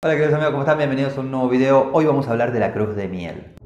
Hola queridos amigos, ¿cómo están? Bienvenidos a un nuevo video. Hoy vamos a hablar de la cruz de miel.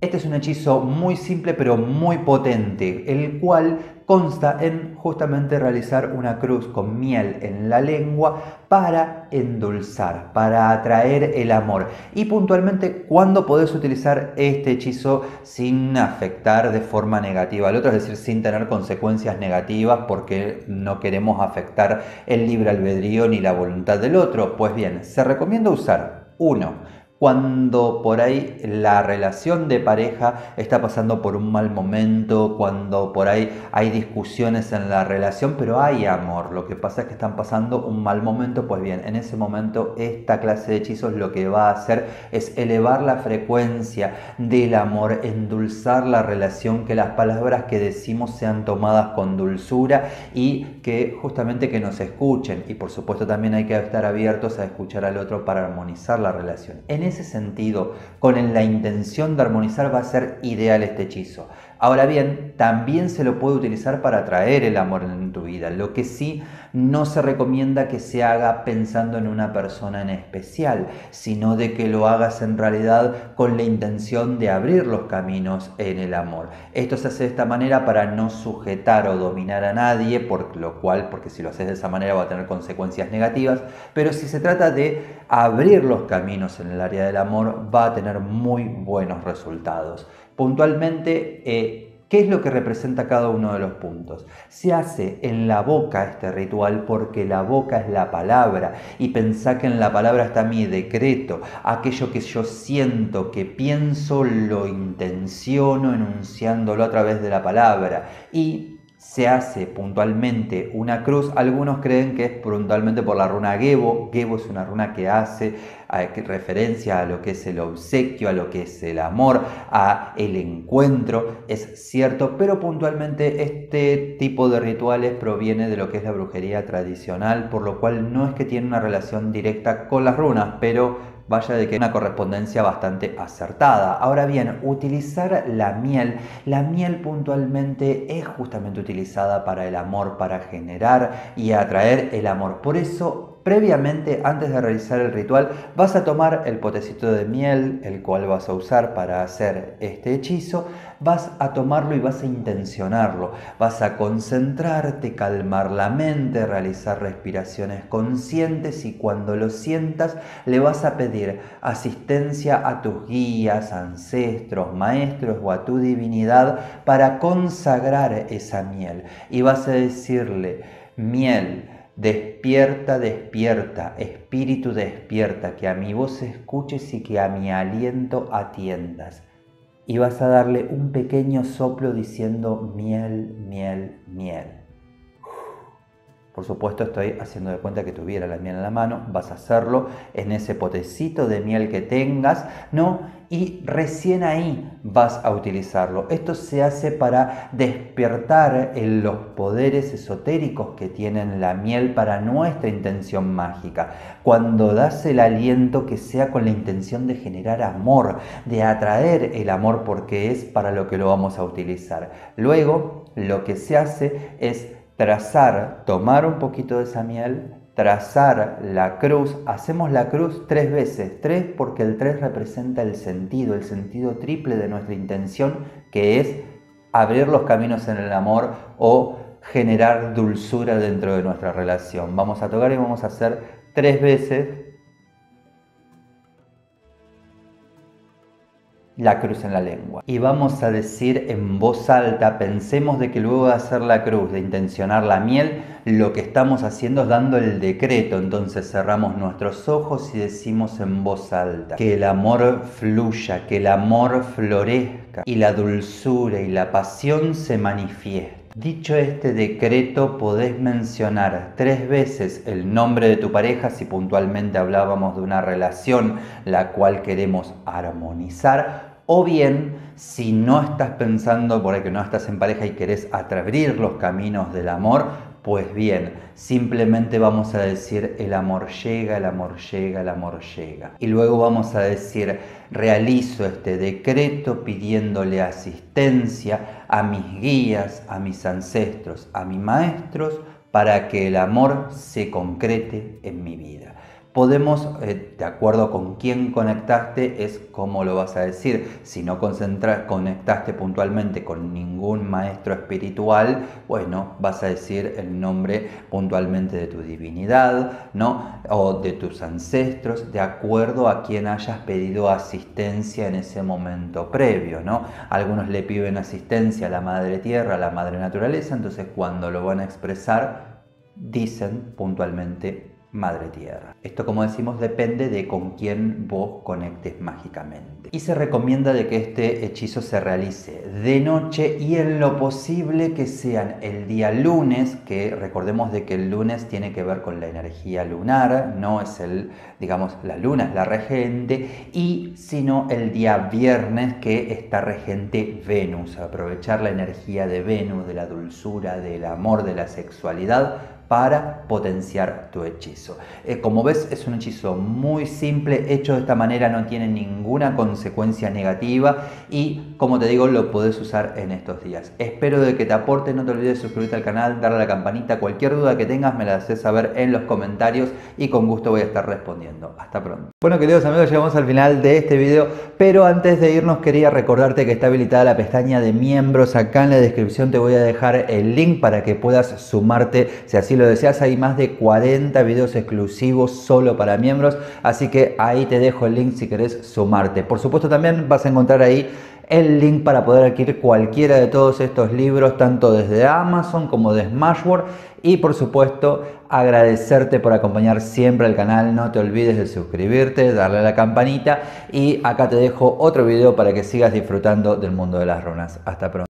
Este es un hechizo muy simple pero muy potente, el cual consta en justamente realizar una cruz con miel en la lengua para endulzar, para atraer el amor. Y puntualmente, ¿cuándo podés utilizar este hechizo sin afectar de forma negativa al otro? Es decir, sin tener consecuencias negativas porque no queremos afectar el libre albedrío ni la voluntad del otro. Pues bien, se recomienda usar uno cuando por ahí la relación de pareja está pasando por un mal momento, cuando por ahí hay discusiones en la relación, pero hay amor. Lo que pasa es que están pasando un mal momento, pues bien, en ese momento esta clase de hechizos lo que va a hacer es elevar la frecuencia del amor, endulzar la relación, que las palabras que decimos sean tomadas con dulzura y que justamente que nos escuchen. Y por supuesto también hay que estar abiertos a escuchar al otro para armonizar la relación. Ese sentido, con la intención de armonizar, va a ser ideal este hechizo. Ahora bien, también se lo puede utilizar para atraer el amor en tu vida. Lo que sí no se recomienda que se haga pensando en una persona en especial, sino de que lo hagas en realidad con la intención de abrir los caminos en el amor. Esto se hace de esta manera para no sujetar o dominar a nadie, por lo cual, porque si lo haces de esa manera va a tener consecuencias negativas, pero si se trata de abrir los caminos en el área del amor, va a tener muy buenos resultados puntualmente eh, qué es lo que representa cada uno de los puntos. Se hace en la boca este ritual porque la boca es la palabra y pensá que en la palabra está mi decreto, aquello que yo siento, que pienso, lo intenciono enunciándolo a través de la palabra y se hace puntualmente una cruz. Algunos creen que es puntualmente por la runa Gebo. Gebo es una runa que hace referencia a lo que es el obsequio, a lo que es el amor, a el encuentro. Es cierto, pero puntualmente este tipo de rituales proviene de lo que es la brujería tradicional, por lo cual no es que tiene una relación directa con las runas, pero vaya de que una correspondencia bastante acertada. Ahora bien, utilizar la miel, la miel puntualmente es justamente utilizada para el amor, para generar y atraer el amor. Por eso Previamente, antes de realizar el ritual, vas a tomar el potecito de miel, el cual vas a usar para hacer este hechizo, vas a tomarlo y vas a intencionarlo, vas a concentrarte, calmar la mente, realizar respiraciones conscientes y cuando lo sientas le vas a pedir asistencia a tus guías, ancestros, maestros o a tu divinidad para consagrar esa miel. Y vas a decirle, miel, Despierta, despierta, espíritu despierta, que a mi voz escuches y que a mi aliento atiendas. Y vas a darle un pequeño soplo diciendo miel, miel, miel. Por supuesto estoy haciendo de cuenta que tuviera la miel en la mano, vas a hacerlo en ese potecito de miel que tengas, ¿no? Y recién ahí vas a utilizarlo. Esto se hace para despertar los poderes esotéricos que tienen la miel para nuestra intención mágica. Cuando das el aliento que sea con la intención de generar amor, de atraer el amor porque es para lo que lo vamos a utilizar. Luego lo que se hace es trazar, tomar un poquito de esa miel, trazar la cruz. Hacemos la cruz tres veces, tres porque el tres representa el sentido, el sentido triple de nuestra intención, que es abrir los caminos en el amor o generar dulzura dentro de nuestra relación. Vamos a tocar y vamos a hacer tres veces la cruz en la lengua. Y vamos a decir en voz alta, pensemos de que luego de hacer la cruz, de intencionar la miel, lo que estamos haciendo es dando el decreto. Entonces cerramos nuestros ojos y decimos en voz alta, que el amor fluya, que el amor florezca y la dulzura y la pasión se manifieste. Dicho este decreto, podés mencionar tres veces el nombre de tu pareja si puntualmente hablábamos de una relación la cual queremos armonizar, o bien si no estás pensando por el que no estás en pareja y querés abrir los caminos del amor, pues bien, simplemente vamos a decir el amor llega, el amor llega, el amor llega. Y luego vamos a decir realizo este decreto pidiéndole asistencia a mis guías, a mis ancestros, a mis maestros, para que el amor se concrete en mi vida podemos, eh, de acuerdo con quién conectaste, es cómo lo vas a decir. Si no conectaste puntualmente con ningún maestro espiritual, bueno, vas a decir el nombre puntualmente de tu divinidad, ¿no? O de tus ancestros, de acuerdo a quien hayas pedido asistencia en ese momento previo, ¿no? Algunos le piden asistencia a la Madre Tierra, a la Madre Naturaleza, entonces cuando lo van a expresar, dicen puntualmente Madre Tierra. Esto, como decimos, depende de con quién vos conectes mágicamente. Y se recomienda de que este hechizo se realice de noche y en lo posible que sean el día lunes, que recordemos de que el lunes tiene que ver con la energía lunar, no es el, digamos, la luna es la regente, y sino el día viernes que está regente Venus, aprovechar la energía de Venus, de la dulzura, del amor, de la sexualidad para potenciar tu hechizo. Eh, como ves es un hechizo muy simple, hecho de esta manera no tiene ninguna consecuencia negativa y como te digo lo puedes usar en estos días. Espero de que te aporte, no te olvides de suscribirte al canal, darle a la campanita, cualquier duda que tengas me la haces saber en los comentarios y con gusto voy a estar respondiendo. Hasta pronto. Bueno queridos amigos, llegamos al final de este video, pero antes de irnos quería recordarte que está habilitada la pestaña de miembros, acá en la descripción te voy a dejar el link para que puedas sumarte si así lo lo deseas, hay más de 40 videos exclusivos solo para miembros, así que ahí te dejo el link si querés sumarte. Por supuesto también vas a encontrar ahí el link para poder adquirir cualquiera de todos estos libros, tanto desde Amazon como de Smashword. Y por supuesto, agradecerte por acompañar siempre al canal. No te olvides de suscribirte, darle a la campanita. Y acá te dejo otro video para que sigas disfrutando del mundo de las runas. Hasta pronto.